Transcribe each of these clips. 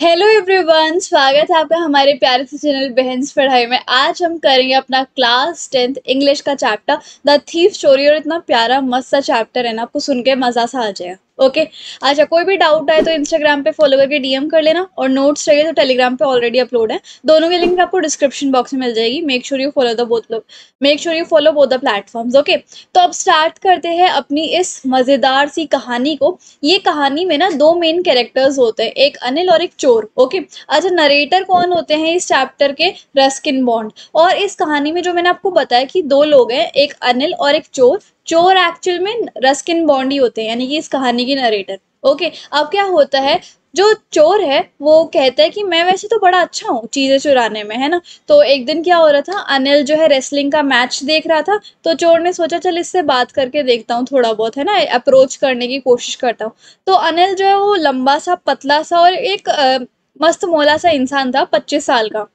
Hello everyone स्वागत है आपका हमारे प्यारे से चैनल बहन्स पढ़ाई में। आज हम करेंगे अपना क्लास टेंथ इंग्लिश का चैप्टर द थीफ स्टोरी और इतना प्यारा, मस्त सा चैप्टर है ना। आपको सुन के मज़ा सा आ जाएगा। ओके अच्छा कोई भी डाउट आए तो इंस्टाग्राम पे फॉलो करके डीएम कर लेना और नोट्स चाहिए तो टेलीग्राम पे ऑलरेडी अपलोड है। दोनों के लिंक आपको डिस्क्रिप्शन बॉक्स में मिल जाएगी। Make sure you follow the both make sure you follow both the platforms okay तो अब स्टार्ट करते हैं अपनी इस मज़ेदार सी कहानी को। ये कहानी में ना दो मेन कैरेक्टर्स होते हैं, एक अनिल और एक चोर ओके अच्छा नरेटर कौन होते हैं इस चैप्टर के? रस्किन बॉन्ड और इस कहानी में जो मैंने आपको बताया कि दो लोग हैं, एक अनिल और एक चोर। चोर एक्चुअल में रस्किन बॉन्ड होते हैं यानी कि इस कहानी की नरेटर ओके अब क्या होता है जो चोर है वो कहता है कि मैं वैसे तो बड़ा अच्छा हूँ चीज़ें चुराने में है ना? तो एक दिन क्या हो रहा था अनिल जो है रेसलिंग का मैच देख रहा था तो चोर ने सोचा चल इससे बात करके देखता हूँ थोड़ा बहुत है ना? अप्रोच करने की कोशिश करता हूँ। तो अनिल जो है वो लंबा सा पतला सा और एक आ, मस्त मोला सा इंसान था पच्चीस साल का।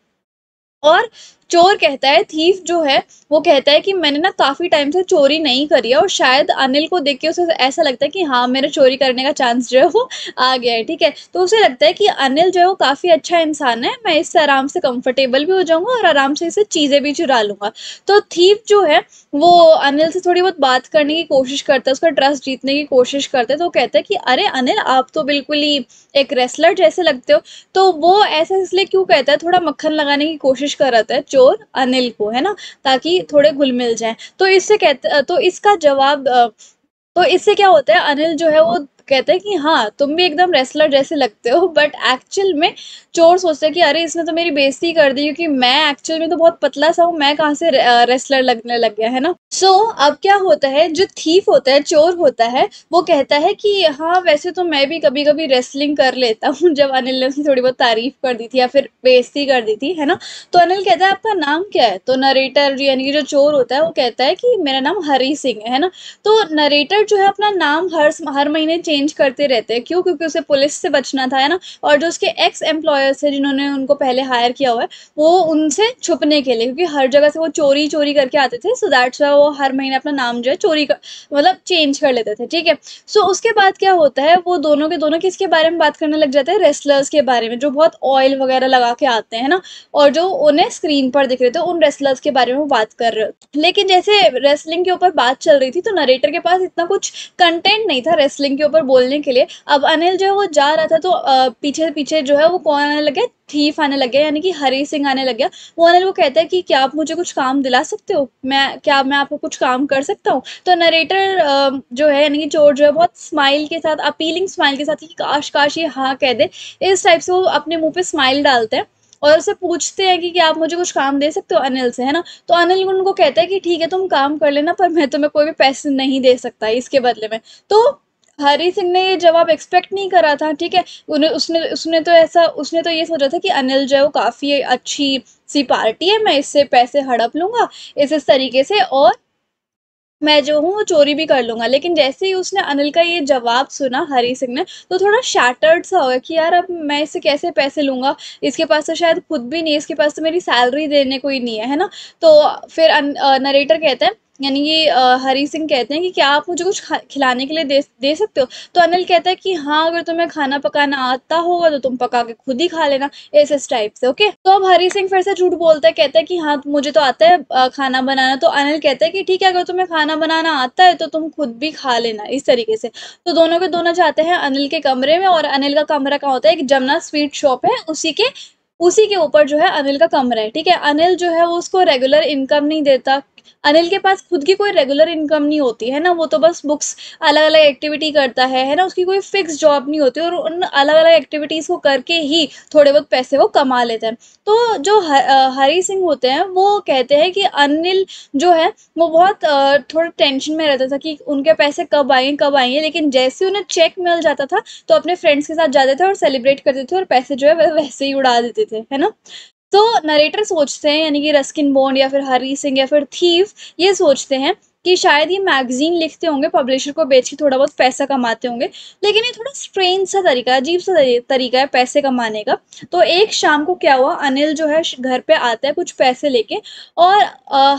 और चोर कहता है, थीफ जो है, वो कहता है कि मैंने ना काफ़ी टाइम से चोरी नहीं करी है और शायद अनिल को देख के उसे ऐसा लगता है कि हाँ मेरे चोरी करने का चांस जो है वो आ गया है, ठीक है? तो उसे लगता है कि अनिल जो है वो काफ़ी अच्छा इंसान है, मैं इससे आराम से कंफर्टेबल भी हो जाऊँगा और आराम से इसे चीज़ें भी चुरा लूँगा। तो थीफ जो है, वो अनिल से थोड़ी बहुत बात करने की कोशिश करता है, उसका ट्रस्ट जीतने की कोशिश करता है तो कहता है कि, अरे अनिल, आप तो बिल्कुल ही एक रेसलर जैसे लगते हो। तो वो ऐसा इसलिए क्यों कहता है, थोड़ा मक्खन लगाने की कोशिश कर रहा है, चोर अनिल को, है ना? ताकि थोड़े घुल मिल जाए। तो इससे कहते तो इसका जवाब तो इससे क्या होता है? अनिल जो है वो कहते हैं कि हाँ तुम भी एकदम रेसलर जैसे लगते हो बट एक्चुअल में चोर सोचते हैं कि अरे इसने तो मेरी बेइज्जती कर दी क्योंकि मैं एक्चुअल में तो बहुत पतला सा हूँ मैं कहाँ से रेसलर लगने लग गया है ना? सो so, अब क्या होता है जो थीफ होता है चोर होता है वो कहता है कि हाँ वैसे तो मैं भी कभी कभी रेसलिंग कर लेता हूँ जब अनिल ने उसकी थोड़ी बहुत तारीफ़ कर दी थी या फिर बेइज्जती कर दी थी है ना? तो अनिल कहता है आपका नाम क्या है? तो नरेटर यानी कि जो चोर होता है वो कहता है कि मेरा नाम हरी सिंह है ना? तो नरेटर जो है अपना नाम हर हर महीने चेंज करते रहते हैं। क्यों? क्योंकि उसे पुलिस से बचना था, है ना? और जो उसके एक्स एम्प्लॉयर्स है जिन्होंने उनको पहले हायर किया हुआ है, वो उनसे छुपने के लिए, क्योंकि हर जगह से वो चोरी चोरी करके आते थे सो दैट्स वो हर महीने अपना नाम जो है चोरी कर मतलब चेंज कर लेते थे, ठीक है? सो उसके बाद क्या होता है, वो दोनों के दोनों किसके बारे में बात करने लग जाते हैं? रेसलर्स के बारे में, जो बहुत ऑयल वगैरह लगा के आते हैं ना? और जो उन्हें स्क्रीन पर दिख रहे थे, उन रेसलर्स के बारे में बात कर रहे थे। लेकिन जैसे रेसलिंग के ऊपर बात चल रही थी तो नरेटर के पास इतना कुछ कंटेंट नहीं था रेसलिंग के ऊपर बोलने के लिए। अब अनिल जो है वो जा रहा था तो पीछे पीछे जो है वो कौन आने लगे? थीफ आने लग, यानी कि हरी सिंह आने लग। गया वो अनिल वो कहता है कि क्या आप मुझे कुछ काम दिला सकते हो? मैं, क्या मैं आपको कुछ काम कर सकता हूँ? तो नरेटर जो है, यानी कि चोर जो है, बहुत स्माइल के साथ अपीलिंग स्माइल के साथ, कि काश काश ये हाँ कह दे। इस टाइप से वो अपने मुँह पे स्माइल डालते हैं और उससे पूछते हैं कि क्या आप मुझे कुछ काम दे सकते हो अनिल से, है ना? तो अनिल उनको कहता है कि ठीक है, तुम काम कर लेना, पर मैं तुम्हें कोई भी पैसे नहीं दे सकता इसके बदले में। तो हरी सिंह ने ये जवाब एक्सपेक्ट नहीं करा था, ठीक है? उसने उसने तो ऐसा, उसने तो ये सोचा था कि अनिल जो है वो काफ़ी अच्छी सी पार्टी है, मैं इससे पैसे हड़प लूँगा, इस इस तरीके से, और मैं जो हूँ वो चोरी भी कर लूँगा। लेकिन जैसे ही उसने अनिल का ये जवाब सुना, हरी सिंह ने तो थोड़ा शैटर्ड सा हो गया कि यार अब मैं इससे कैसे पैसे लूँगा? इसके पास तो शायद खुद भी नहीं इसके पास तो मेरी सैलरी देने को ही नहीं है है ना? तो फिर नरेटर कहते हैं यानी कि हरी सिंह कहते हैं कि क्या आप मुझे कुछ खिलाने के लिए दे दे सकते हो? तो अनिल कहता है कि हाँ अगर तुम्हें खाना पकाना आता होगा तो तुम पका के खुद ही खा लेना ऐसे इस टाइप से ओके तो अब हरी सिंह फिर से झूठ बोलता है, कहता है कि हाँ मुझे तो आता है खाना बनाना। तो अनिल कहता है कि ठीक है, अगर तुम्हें खाना बनाना आता है तो तुम खुद भी खा लेना, इस तरीके से। तो दोनों के दोनों जाते हैं अनिल के कमरे में और अनिल का कमरा कहाँ होता है? एक जमुना स्वीट शॉप है, उसी के उसी के ऊपर जो है अनिल का कमरा है, ठीक है? अनिल जो है वो उसको रेगुलर इनकम नहीं देता अनिल के पास खुद की कोई रेगुलर इनकम नहीं होती, है ना? वो तो बस बुक्स अलग अलग एक्टिविटी करता है है ना? उसकी कोई फिक्स जॉब नहीं होती और उन अलग अलग एक्टिविटीज़ को करके ही थोड़े बहुत पैसे वो कमा लेते हैं। तो जो हरी सिंह होते हैं, वो कहते हैं कि अनिल जो है, वो बहुत थोड़ा टेंशन में रहता था कि उनके पैसे कब आएँगे कब आएँगे, लेकिन जैसे उन्हें चेक मिल जाता था तो अपने फ्रेंड्स के साथ जाते थे और सेलिब्रेट करते थे और पैसे जो है वैसे ही उड़ा देते थे, है ना? तो नरेटर सोचते हैं, यानी कि रस्किन बॉन्ड या फिर हरी सिंह या फिर थीव ये सोचते हैं। कि शायद ये मैगजीन लिखते होंगे पब्लिशर को बेच के थोड़ा बहुत पैसा कमाते होंगे, लेकिन ये थोड़ा स्ट्रेंज सा तरीका, अजीब सा तरीका है पैसे कमाने का। तो एक शाम को क्या हुआ, अनिल जो है घर पे आता है कुछ पैसे लेके और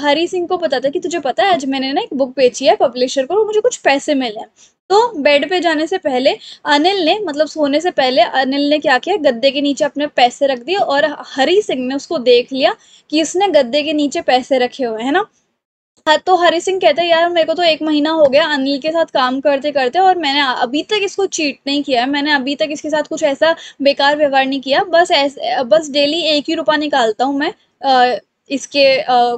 हरी सिंह को पता था कि तुझे पता है, आज मैंने ना एक बुक बेची है पब्लिशर को मुझे कुछ पैसे मिले हैं। तो बेड पे जाने से पहले अनिल ने मतलब सोने से पहले अनिल ने क्या किया, गद्दे के नीचे अपने पैसे रख दिए और हरी सिंह ने उसको देख लिया कि उसने गद्दे के नीचे पैसे रखे हुए हैं ना? हाँ तो हरि सिंह कहते हैं यार मेरे को तो एक महीना हो गया अनिल के साथ काम करते करते और मैंने अभी तक इसको चीट नहीं किया है। मैंने अभी तक इसके साथ कुछ ऐसा बेकार व्यवहार नहीं किया। बस ऐसे बस डेली एक ही रुपया निकालता हूँ मैं आ, इसके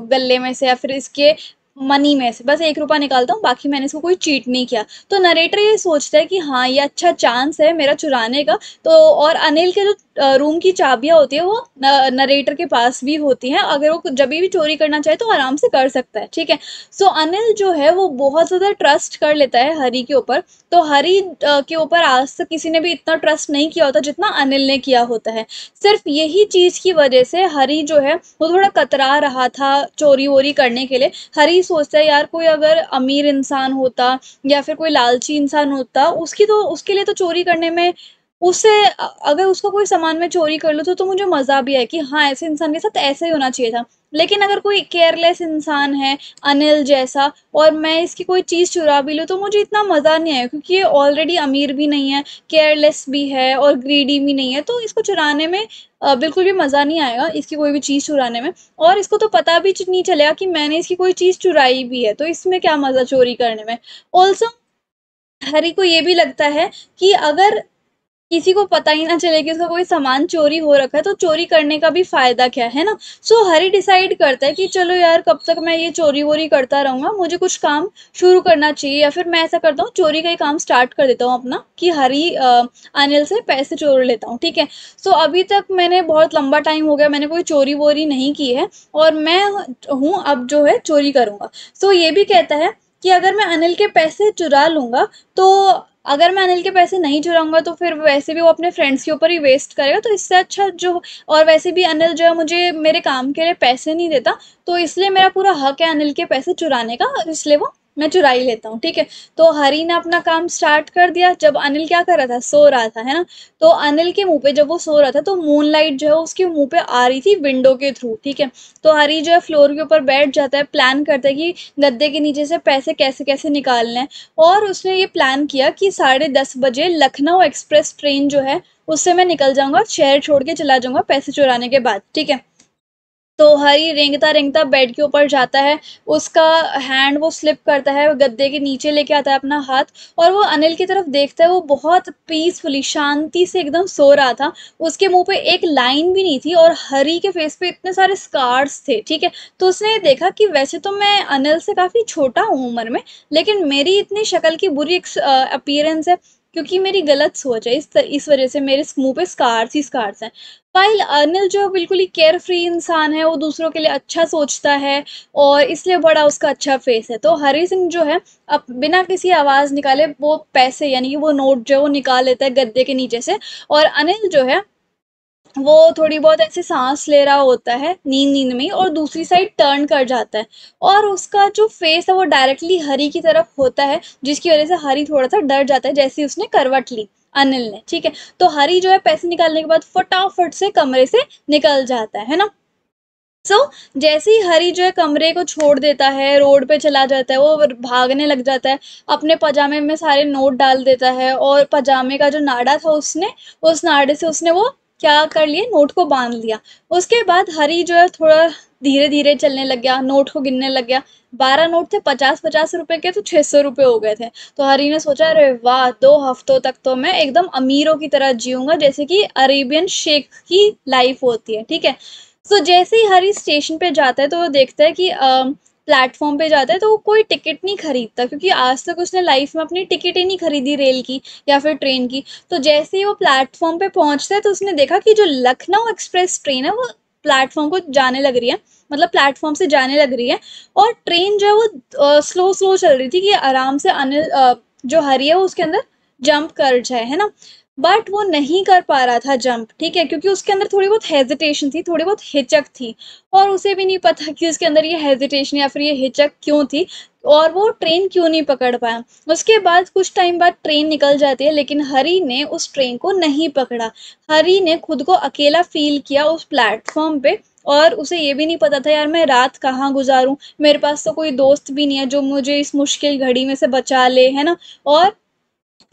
गले में से या फिर इसके मनी में से। बस एक रुपया निकालता हूँ, बाकी मैंने इसको कोई चीट नहीं किया। तो नरेटर ये सोचता है कि हाँ ये अच्छा चांस है मेरा चुराने का। तो और अनिल के जो रूम की चाबियाँ होती है, वो नरेटर के पास भी होती हैं। अगर वो जब भी चोरी करना चाहे तो आराम से कर सकता है, ठीक है? सो अनिल जो है, वो बहुत ज़्यादा ट्रस्ट कर लेता है हरी के ऊपर। तो हरी के ऊपर आज तक किसी ने भी इतना ट्रस्ट नहीं किया होता जितना अनिल ने किया होता है। सिर्फ़ यही चीज़ की वजह से हरी जो है, वो थोड़ा कतरा रहा था चोरी वोरी करने के लिए। हरी सोचता है यार कोई अगर अमीर इंसान होता या फिर कोई लालची इंसान होता उसकी तो उसके लिए तो चोरी करने में उससे अगर उसका कोई सामान में चोरी कर लो तो, तो मुझे मज़ा भी है कि हाँ ऐसे इंसान के साथ ऐसे ही होना चाहिए था। लेकिन अगर कोई केयरलेस इंसान है, अनिल जैसा, और मैं इसकी कोई चीज़ चुरा भी लूँ तो मुझे इतना मज़ा नहीं आया, क्योंकि ये ऑलरेडी अमीर भी नहीं है केयरलेस भी है, और ग्रीडी भी नहीं है तो इसको चुराने में बिल्कुल भी मज़ा नहीं आएगा, इसकी कोई भी चीज़ चुराने में। और इसको तो पता भी नहीं चलेगा कि मैंने इसकी कोई चीज़ चुराई भी है तो इसमें क्या मज़ा चोरी करने में? ऑल्सो हरी को ये भी लगता है कि अगर किसी को पता ही ना चले कि उसका कोई सामान चोरी हो रखा है तो चोरी करने का भी फ़ायदा क्या है ना? सो so, हरी डिसाइड करता है कि चलो यार कब तक मैं ये चोरी वोरी करता रहूँगा मुझे कुछ काम शुरू करना चाहिए या फिर मैं ऐसा करता हूँ चोरी का ही काम स्टार्ट कर देता हूँ अपना कि हरी अनिल से पैसे चोर लेता हूँ ठीक है? सो so, अभी तक मैंने बहुत लंबा टाइम हो गया मैंने कोई चोरी वोरी नहीं की है और मैं हूँ अब जो है चोरी करूँगा। सो so, ये भी कहता है कि अगर मैं अनिल के पैसे चुरा लूँगा तो अगर मैं अनिल के पैसे नहीं चुराऊँगा तो फिर वैसे भी वो अपने फ्रेंड्स के ऊपर ही वेस्ट करेगा। तो इससे अच्छा जो और वैसे भी अनिल जो है मुझे मेरे काम के लिए पैसे नहीं देता तो इसलिए मेरा पूरा हक है अनिल के पैसे चुराने का, इसलिए वो मैं चुरा ही लेता हूँ, ठीक है? तो हरी ने अपना काम स्टार्ट कर दिया। जब अनिल क्या कर रहा था? सो रहा था, है ना? तो अनिल के मुँह पे जब वो सो रहा था तो मून लाइट जो है, उसके मुँह पे आ रही थी विंडो के थ्रू ठीक है? तो हरी जो है फ्लोर के ऊपर बैठ जाता है प्लान करता है कि गद्दे के नीचे से पैसे कैसे कैसे निकालने हैं। और उसने ये प्लान किया कि साढ़े दस बजे लखनऊ एक्सप्रेस ट्रेन जो है, उससे मैं निकल जाऊँगा शहर छोड़ के चला जाऊँगा पैसे चुराने के बाद, ठीक है? तो हरी रेंगता रेंगता बेड के ऊपर जाता है, उसका हैंड वो स्लिप करता है, गद्दे के नीचे लेके आता है अपना हाथ और वो अनिल की तरफ़ देखता है, वो बहुत पीसफुली शांति से एकदम सो रहा था। उसके मुँह पे एक लाइन भी नहीं थी और हरी के फेस पे इतने सारे स्कार्स थे, ठीक है? तो उसने देखा कि वैसे तो मैं अनिल से काफ़ी छोटा हूँ उम्र में, लेकिन मेरी इतनी शक्ल की बुरी अपीयरेंस है। क्योंकि मेरी गलत सोच है इस तर, इस वजह से मेरे मुँह पे स्कार्स ही स्कार्स हैं। फ़ाइल अनिल जो बिल्कुल ही केयर फ्री इंसान है वो दूसरों के लिए अच्छा सोचता है और इसलिए बड़ा उसका अच्छा फेस है। तो हरी सिंह जो है अब बिना किसी आवाज़ निकाले वो पैसे यानी कि वो नोट जो है वो निकाल लेता है गद्दे के नीचे से और अनिल जो है वो थोड़ी बहुत ऐसे सांस ले रहा होता है नींद नींद में और दूसरी साइड टर्न कर जाता है। और उसका जो फेस है वो डायरेक्टली हरी की तरफ़ होता है जिसकी वजह से हरी थोड़ा सा डर जाता है जैसे उसने करवट ली अनिल ने ठीक है? तो हरी जो है पैसे निकालने के बाद फटाफट से कमरे से निकल जाता है है ना? सो so, जैसे ही हरी जो है कमरे को छोड़ देता है रोड पे चला जाता है वो भागने लग जाता है अपने पजामे में सारे नोट डाल देता है और पजामे का जो नाड़ा था उसने उस नाड़े से उसने वो क्या कर लिए? नोट को बाँध लिया। उसके बाद हरी जो है थोड़ा धीरे धीरे चलने लग गया, नोट को गिनने लग गया। बारह नोट थे पचास पचास रुपए के तो छह सौ रुपये हो गए थे। तो हरी ने सोचा, अरे वाह, दो हफ्तों तक तो मैं एकदम अमीरों की तरह जीऊँगा, जैसे कि अरेबियन शेख की लाइफ होती है। ठीक है? सो जैसे ही हरी स्टेशन पे जाता है तो वो देखता है कि प्लेटफॉर्म पे जाता है तो वो कोई टिकट नहीं खरीदता, क्योंकि आज तक उसने लाइफ में अपनी टिकट ही नहीं खरीदी, रेल की या फिर ट्रेन की। तो जैसे ही वो प्लेटफॉर्म पे पहुँचता है तो उसने देखा कि जो लखनऊ एक्सप्रेस ट्रेन है, वो प्लेटफॉर्म को जाने लग रही है मतलब प्लेटफॉर्म से जाने लग रही है, और ट्रेन जो है वो स्लो स्लो चल रही थी कि आराम से अनिल जो हरी है वो उसके अंदर जंप कर जाए, है ना? बट वो नहीं कर पा रहा था जंप ठीक है? क्योंकि उसके अंदर थोड़ी बहुत हेजिटेशन थी, थोड़ी बहुत हिचक थी। और उसे भी नहीं पता कि उसके अंदर ये हेजिटेशन या फिर ये हिचक क्यों थी। और वो ट्रेन क्यों नहीं पकड़ पाया? उसके बाद कुछ टाइम बाद ट्रेन निकल जाती है, लेकिन हरी ने उस ट्रेन को नहीं पकड़ा। हरी ने खुद को अकेला फील किया उस प्लेटफॉर्म पे, और उसे ये भी नहीं पता था, यार, मैं रात कहाँ गुजारूँ? मेरे पास तो कोई दोस्त भी नहीं है जो मुझे इस मुश्किल घड़ी में से बचा ले, है ना? और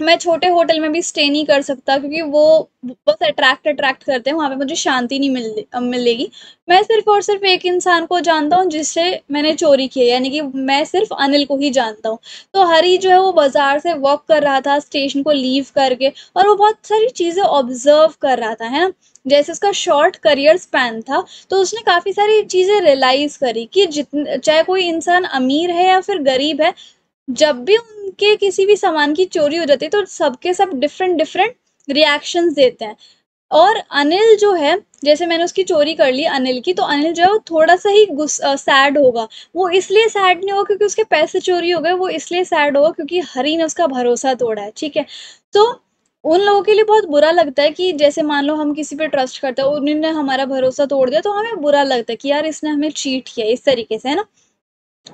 मैं छोटे होटल में भी स्टे नहीं कर सकता क्योंकि वो बस अट्रैक्ट अट्रैक्ट करते हैं, वहाँ पे मुझे शांति नहीं मिल मिलेगी। मैं सिर्फ़ और सिर्फ़ एक इंसान को जानता हूँ जिससे मैंने चोरी की है, यानी कि मैं सिर्फ़ अनिल को ही जानता हूँ। तो हरी जो है वो बाज़ार से वॉक कर रहा था स्टेशन को लीव करके, और वो बहुत सारी चीज़ें ऑब्ज़र्व कर रहा था, है ना? जैसे उसका शॉर्ट करियर स्पैन था तो उसने काफ़ी सारी चीज़ें रियलाइज़ करी कि जितने चाहे कोई इंसान अमीर है या फिर गरीब है जब भी उनके किसी भी सामान की चोरी हो जाती है तो सबके सब डिफरेंट डिफरेंट रिएक्शंस देते हैं। और अनिल जो है, जैसे मैंने उसकी चोरी कर ली अनिल की तो अनिल जो है, वो थोड़ा सा ही सैड होगा। वो इसलिए सैड नहीं होगा क्योंकि उसके पैसे चोरी हो गए, वो इसलिए सैड होगा क्योंकि हरी ने उसका भरोसा तोड़ा है, ठीक है? तो उन लोगों के लिए बहुत बुरा लगता है कि जैसे मान लो हम किसी पे ट्रस्ट करते हैं, उन्होंने हमारा भरोसा तोड़ दिया तो हमें बुरा लगता है कि यार इसने हमें चीट किया इस तरीके से, है ना?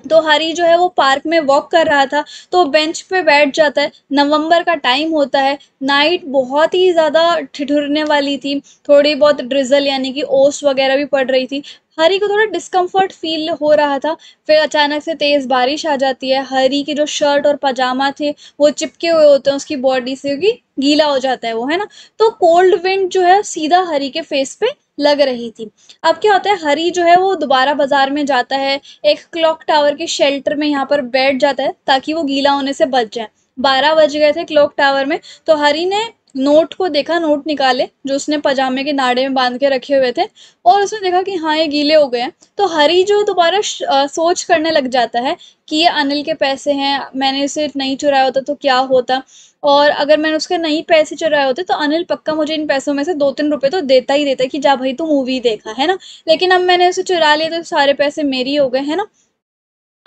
तो हरी जो है वो पार्क में वॉक कर रहा था तो बेंच पे बैठ जाता है। नवंबर का टाइम होता है नाइट बहुत ही ज़्यादा ठिठुरने वाली थी। थोड़ी बहुत ड्रिजल यानी कि ओस वगैरह भी पड़ रही थी। हरी को थोड़ा डिस्कम्फर्ट फील हो रहा था। फिर अचानक से तेज़ बारिश आ जाती है। हरी के जो शर्ट और पजामा थे, वो चिपके हुए होते हैं उसकी बॉडी से, क्योंकि गीला हो जाता है वो, है ना? तो कोल्ड विंड जो है, सीधा हरी के फेस पे लग रही थी। अब क्या होता है, हरी जो है, वो दोबारा बाज़ार में जाता है। एक क्लॉक टावर के शेल्टर में यहाँ पर बैठ जाता है, ताकि वो गीला होने से बच जाए। बारह बज गए थे क्लॉक टावर में तो हरी ने नोट को देखा, नोट निकाले, जो उसने पजामे के नाड़े में बाँध के रखे हुए थे, और उसने देखा कि हाँ ये गीले हो गए हैं। तो हरी जो दोबारा सोच करने लग जाता है कि ये अनिल के पैसे हैं, मैंने इसे नहीं चुराया होता तो क्या होता? और अगर मैंने उसके नहीं पैसे चुराए होते तो अनिल पक्का मुझे इन पैसों में से दो तीन रुपए तो देता ही देता कि जा भाई तू मूवी देखा, है ना? लेकिन अब मैंने उसे चुरा लिया तो सारे पैसे मेरी हो गए, है ना?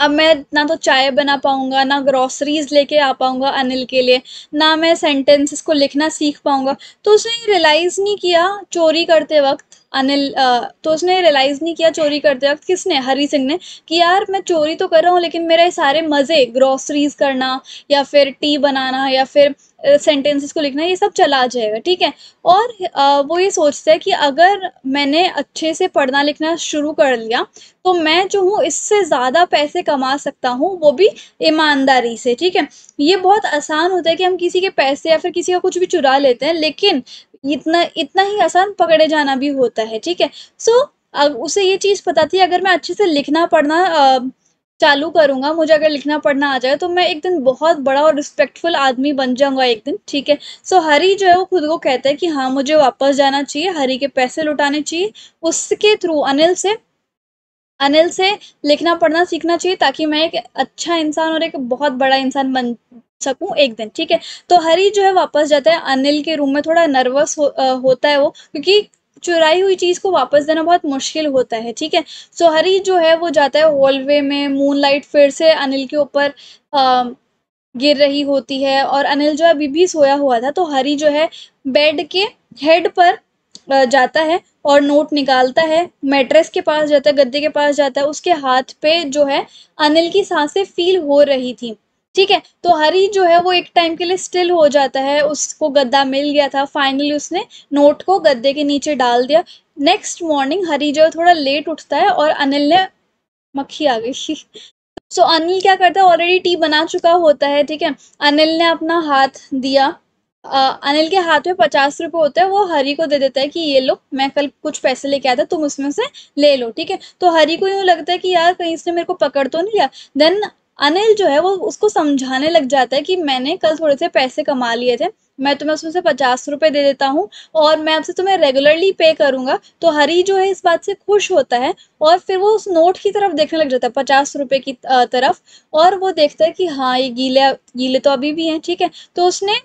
अब मैं ना तो चाय बना पाऊँगा, ना ग्रॉसरीज लेके आ पाऊँगा अनिल के लिए, ना मैं सेंटेंसेस को लिखना सीख पाऊँगा। तो उसने रियलाइज़ नहीं किया चोरी करते वक्त अनिल तो उसने रियलाइज़ नहीं किया चोरी करते वक्त किसने? हरी सिंह ने कि यार मैं चोरी तो कर रहा हूँ, लेकिन मेरे सारे मज़े ग्रॉसरीज करना या फिर टी बनाना या फिर सेंटेंसेस को लिखना, ये सब चला जाएगा, ठीक है? और वो ये सोचता है कि अगर मैंने अच्छे से पढ़ना लिखना शुरू कर लिया तो मैं जो हूँ, इससे ज़्यादा पैसे कमा सकता हूँ, वो भी ईमानदारी से, ठीक है? ये बहुत आसान होता है कि हम किसी के पैसे या फिर किसी का कुछ भी चुरा लेते हैं, लेकिन इतना इतना ही आसान पकड़े जाना भी होता है ठीक है? सो उसे ये चीज़ पता थी अगर मैं अच्छे से लिखना पढ़ना चालू करूँगा मुझे अगर लिखना पढ़ना आ जाए तो मैं एक दिन बहुत बड़ा और रिस्पेक्टफुल आदमी बन जाऊँगा एक दिन ठीक है? सो so, हरी जो है वो खुद को कहता है कि हाँ मुझे वापस जाना चाहिए हरी के पैसे लुटाने चाहिए उसके थ्रू अनिल से अनिल से लिखना पढ़ना सीखना चाहिए ताकि मैं एक अच्छा इंसान और एक बहुत बड़ा इंसान बन सकूँ एक दिन ठीक है? तो हरी जो है वापस जाता है। अनिल के रूम में थोड़ा नर्वस हो, आ, होता है वो क्योंकि चुराई हुई चीज़ को वापस देना बहुत मुश्किल होता है ठीक है? सो हरी जो है वो जाता है हॉलवे में मून लाइट फिर से अनिल के ऊपर गिर रही होती है और अनिल जो है अभी भी सोया हुआ था तो हरी जो है बेड के हेड पर जाता है और नोट निकालता है। मैट्रेस के पास जाता है गद्दे के पास जाता है। उसके हाथ पे जो है अनिल की साँसें फील हो रही थी। ठीक है तो हरी जो है वो एक टाइम के लिए स्टिल हो जाता है उसको गद्दा मिल गया था फाइनली उसने नोट को गद्दे के नीचे डाल दिया। नेक्स्ट मॉर्निंग हरी जो है थोड़ा लेट उठता है और अनिल ने मक्खी आ गई। सो so, अनिल क्या करता है ऑलरेडी टी बना चुका होता है ठीक है? अनिल ने अपना हाथ दिया। आ, अनिल के हाथ में पचास रुपए होता है वो हरी को दे देता है कि ये लो मैं कल कुछ पैसे लेके आया था तुम उसमें से ले लो ठीक है? तो हरी को यूँ लगता है कि यार कहीं इसने मेरे को पकड़ तो नहीं लिया। देन अनिल जो है वो उसको समझाने लग जाता है कि मैंने कल थोड़े से पैसे कमा लिए थे, मैं तुम्हें उसमें से पचास रुपए दे देता हूँ और मैं आपसे तुम्हें रेगुलरली पे करूँगा। तो हरी जो है इस बात से खुश होता है और फिर वो उस नोट की तरफ़ देखने लग जाता है, पचास रुपए की तरफ़ और वो देखता है कि हाँ ये गीले गीले तो अभी भी हैं, ठीक है। तो उसने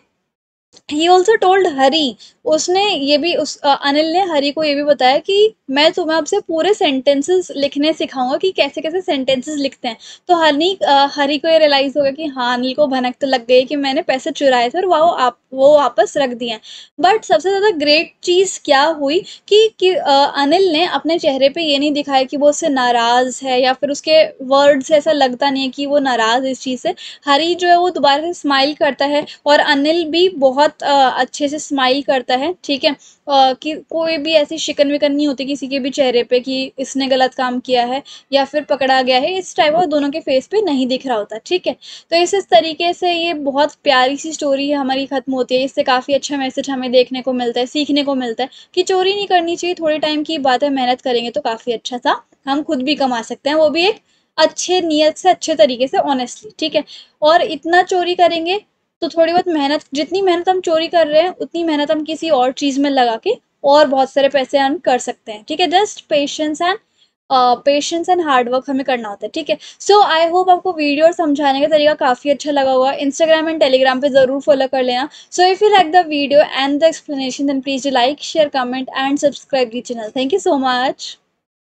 ही ऑल्सो टोल्ड हरी उसने ये भी उस अनिल ने हरी को ये भी बताया कि मैं तुम्हें आपसे पूरे सेंटेंसेस लिखने सिखाऊँगा कि कैसे कैसे सेंटेंसेस लिखते हैं। तो हनी हरी को ये रियलाइज़ होगा कि हाँ अनिल को भनक तो लग गई कि मैंने पैसे चुराए थे और वह आप वो वापस रख दिए बट सबसे ज़्यादा ग्रेट चीज़ क्या हुई कि, कि आ, अनिल ने अपने चेहरे पे ये नहीं दिखाया कि वो उससे नाराज़ है या फिर उसके वर्ड्स ऐसा लगता नहीं है कि वो नाराज़ इस चीज़ से। हरी जो है वो दोबारा से स्माइल करता है और अनिल भी बहुत अच्छे से स्माइल करता ठीक है? आ, कि कोई भी ऐसी शिकन विकन नहीं होती किसी के भी चेहरे पे कि इसने गलत काम किया है या फिर पकड़ा गया है इस टाइप का दोनों के फेस पे नहीं दिख रहा होता ठीक है? तो इस इस तरीके से ये बहुत प्यारी सी स्टोरी है हमारी ख़त्म होती है। इससे काफ़ी अच्छा मैसेज हमें देखने को मिलता है सीखने को मिलता है कि चोरी नहीं करनी चाहिए थोड़े टाइम की बात है मेहनत करेंगे तो काफ़ी अच्छा सा हम खुद भी कमा सकते हैं। वो भी एक अच्छे नियत से अच्छे तरीके से ऑनेस्टली ठीक है? और इतना चोरी करेंगे तो थोड़ी बहुत मेहनत, जितनी मेहनत हम चोरी कर रहे हैं, उतनी मेहनत हम किसी और चीज़ में लगा के और बहुत सारे पैसे अर्न कर सकते हैं। ठीक है? Just patience and patience and hard work हमें करना होता है। ठीक है? सो आई होप आपको वीडियो और समझाने का तरीका काफ़ी अच्छा लगा होगा। इंस्टाग्राम एंड टेलीग्राम पे ज़रूर फॉलो कर लेना। So if you like the video and the explanation then please like share comment and subscribe the channel thank you so much